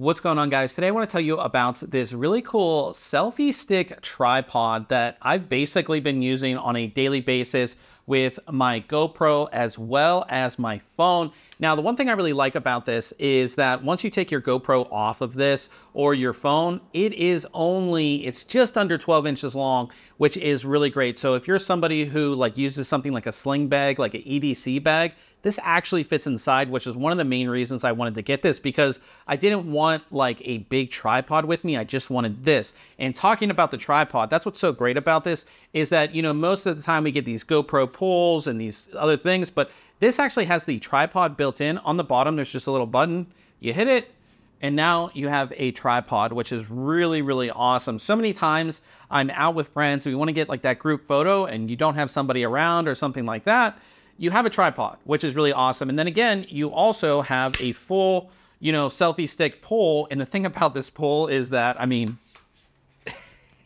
What's going on guys? Today I want to tell you about this really cool selfie stick tripod that I've basically been using on a daily basis with my GoPro as well as my phone. Now, the one thing I really like about this is that once you take your GoPro off of this or your phone, it is only, it's just under 12 inches long, which is really great. So if you're somebody who like uses something like a sling bag, like an EDC bag, this actually fits inside, which is one of the main reasons I wanted to get this because I didn't want like a big tripod with me. I just wanted this. And talking about the tripod, that's what's so great about this is that, you know, most of the time we get these GoPro pulls and these other things, but this actually has the tripod built in. On the bottom, there's just a little button. You hit it, and now you have a tripod, which is really, really awesome. So many times I'm out with friends, and we want to get like that group photo, and you don't have somebody around or something like that. You have a tripod, which is really awesome. And then again, you also have a full, you know, selfie stick pole. And the thing about this pole is that, I mean,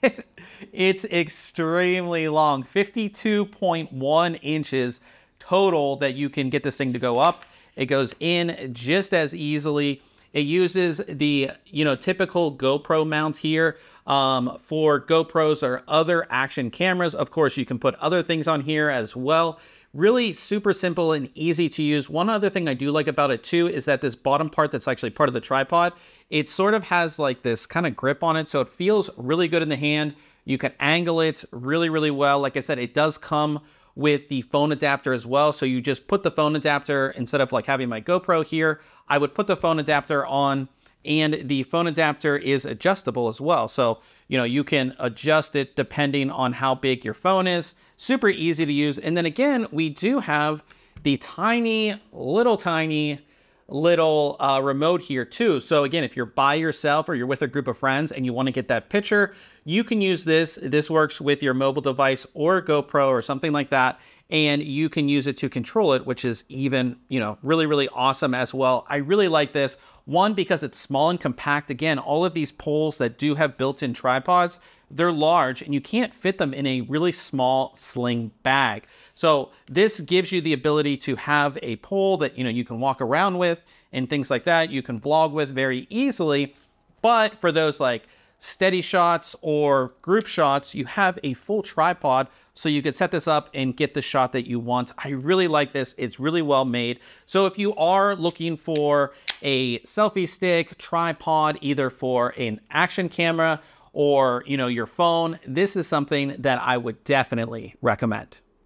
it's extremely long, 52.1 inches total that you can get this thing to go up. It goes in just as easily. It uses the, you know, typical GoPro mounts here um, for GoPros or other action cameras. Of course, you can put other things on here as well. Really super simple and easy to use. One other thing I do like about it too is that this bottom part that's actually part of the tripod, it sort of has like this kind of grip on it. So it feels really good in the hand. You can angle it really, really well. Like I said, it does come with the phone adapter as well. So you just put the phone adapter, instead of like having my GoPro here, I would put the phone adapter on and the phone adapter is adjustable as well. So, you know, you can adjust it depending on how big your phone is. Super easy to use. And then again, we do have the tiny, little tiny little uh, remote here too. So again, if you're by yourself or you're with a group of friends and you want to get that picture, you can use this. This works with your mobile device or GoPro or something like that. And you can use it to control it, which is even, you know, really, really awesome as well. I really like this. One, because it's small and compact. Again, all of these poles that do have built-in tripods, they're large and you can't fit them in a really small sling bag. So this gives you the ability to have a pole that, you know, you can walk around with and things like that. You can vlog with very easily. But for those like steady shots or group shots, you have a full tripod so you could set this up and get the shot that you want. I really like this. It's really well made. So if you are looking for a selfie stick, tripod, either for an action camera or, you know, your phone, this is something that I would definitely recommend.